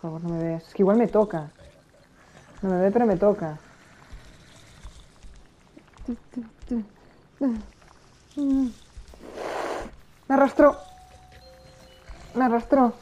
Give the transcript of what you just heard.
Por favor, no me veas. Es que igual me toca. No me ve, pero me toca. Me arrastró. Me arrastró.